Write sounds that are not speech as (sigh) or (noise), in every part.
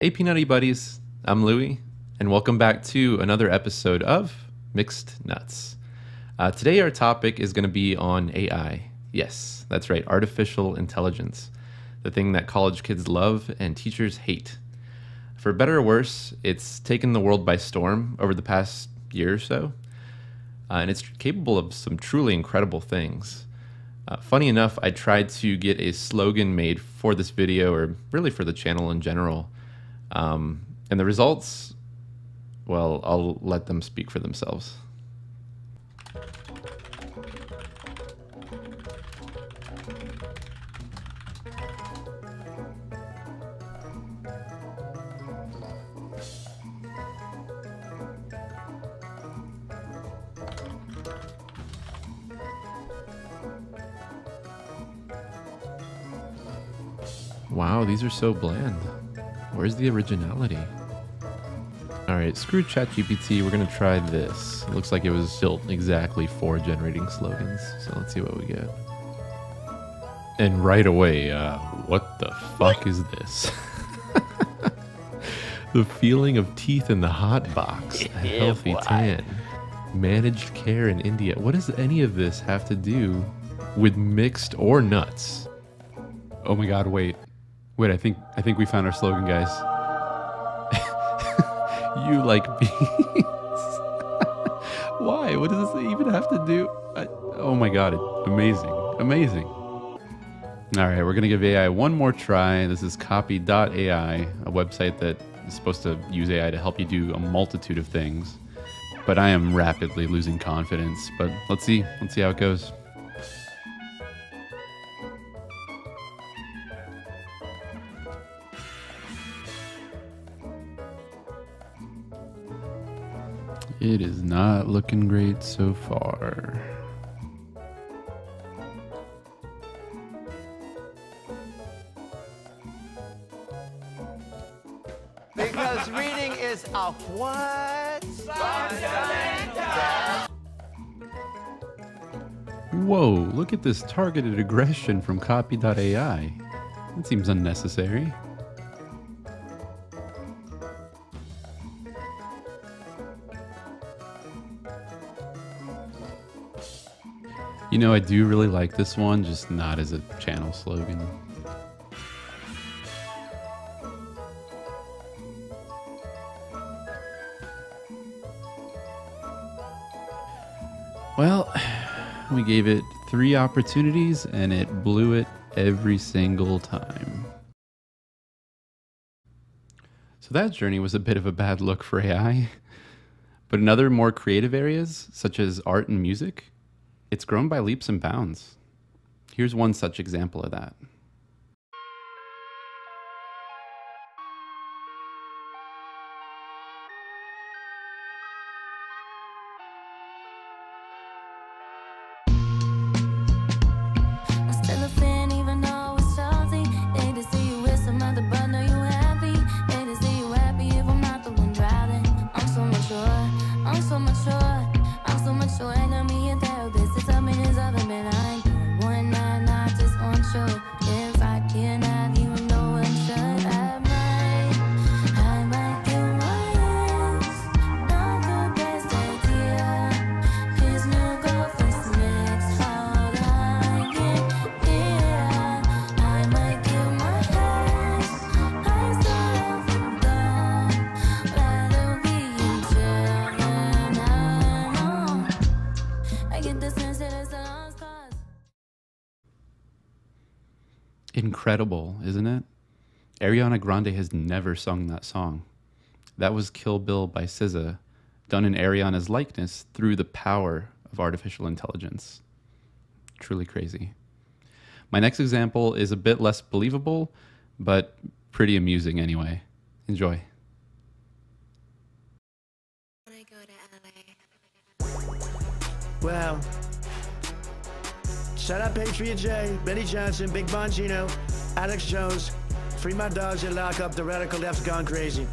Hey, Peanutty Buddies. I'm Luie, and welcome back to another episode of Mixed Nuts. Uh, today, our topic is going to be on AI. Yes, that's right, artificial intelligence, the thing that college kids love and teachers hate. For better or worse, it's taken the world by storm over the past year or so, uh, and it's capable of some truly incredible things. Uh, funny enough, I tried to get a slogan made for this video, or really for the channel in general. Um, and the results, well, I'll let them speak for themselves. Wow, these are so bland. Where's the originality? All right, screw ChatGPT. We're gonna try this. It looks like it was built exactly for generating slogans. So let's see what we get. And right away, uh, what the fuck is this? (laughs) the feeling of teeth in the hot box, a (laughs) healthy tan, managed care in India. What does any of this have to do with mixed or nuts? Oh my god, wait. Wait, I think I think we found our slogan, guys. (laughs) You like beans? (laughs) Why? What does this even have to do? I, oh my god, amazing. Amazing. All right, we're to give AI one more try. This is copy.ai, a website that is supposed to use AI to help you do a multitude of things. But I am rapidly losing confidence, but let's see. Let's see how it goes. It is not looking great so far. Because reading is a what? Whoa, look at this targeted aggression from copy.ai. That seems unnecessary. You know, I do really like this one, just not as a channel slogan. Well, (sighs) we gave it three opportunities and it blew it every single time. So that journey was a bit of a bad look for AI. (laughs) But in other more creative areas, such as art and music, it's grown by leaps and bounds. Here's one such example of that. Incredible, isn't it? Ariana Grande has never sung that song. That was Kill Bill by SZA, done in Ariana's likeness through the power of artificial intelligence. Truly crazy. My next example is a bit less believable, but pretty amusing anyway. Enjoy. Well, shout out Patriot J, Benny Johnson, Big Bongino, Alex Jones. Free my dogs and lock up the radical left's gone crazy.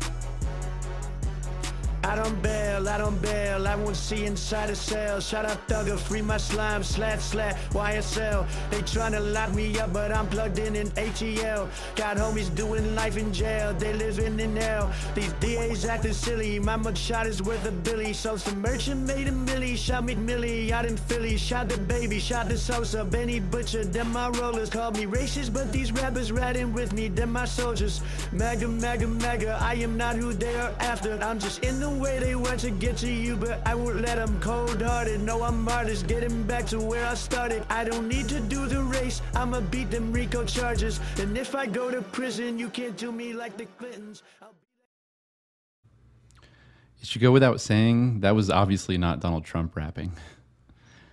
I don't bail, I don't bail. I won't see inside a cell. Shout out Thugger, free my slime, slat, slat, YSL. They tryna lock me up, but I'm plugged in in ATL. Got homies doing life in jail, they living in hell. These DAs acting silly, my mugshot is worth a billy. So some merchant made a milli, shot McMillie out in Philly. Shot the baby, shot the Sosa, Benny Butcher, them my rollers. Called me racist, but these rappers riding with me, them my soldiers. Mega, mega, mega, I am not who they are after. I'm just in the way they want to get to you, but I won't let them cold hearted. No, I'm artist, getting back to where I started. I don't need to do the race, I'ma beat them Rico charges. And if I go to prison, you can't do me like the Clintons. It should go without saying that was obviously not Donald Trump rapping.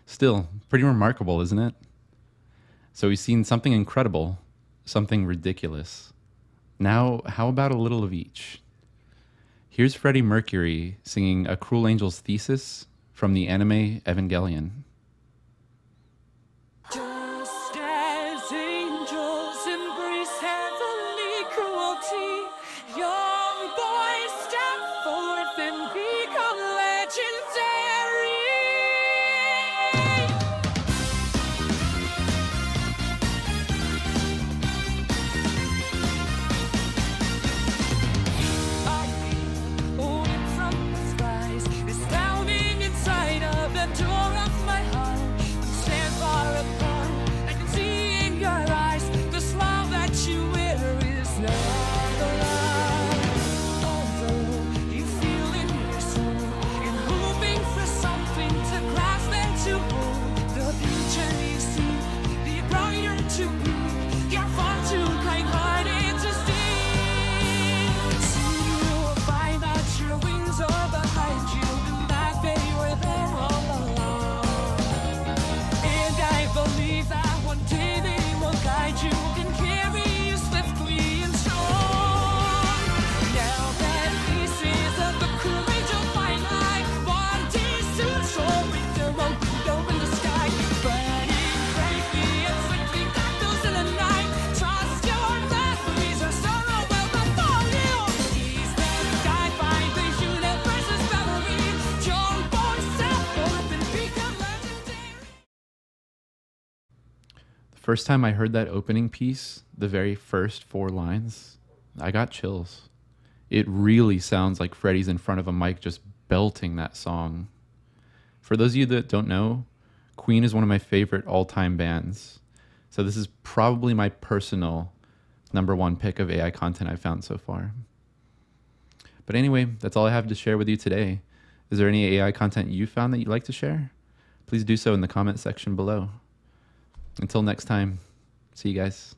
Still, pretty remarkable, isn't it? So we've seen something incredible, something ridiculous. Now, how about a little of each? Here's Freddie Mercury singing A Cruel Angel's Thesis from the anime Evangelion. Angels embrace heavenly cruelty, first time I heard that opening piece, the very first four lines, I got chills. It really sounds like Freddie's in front of a mic just belting that song. For those of you that don't know, Queen is one of my favorite all time bands. So this is probably my personal number one pick of AI content I've found so far. But anyway, that's all I have to share with you today. Is there any AI content you found that you'd like to share? Please do so in the comment section below. Until next time, see you guys.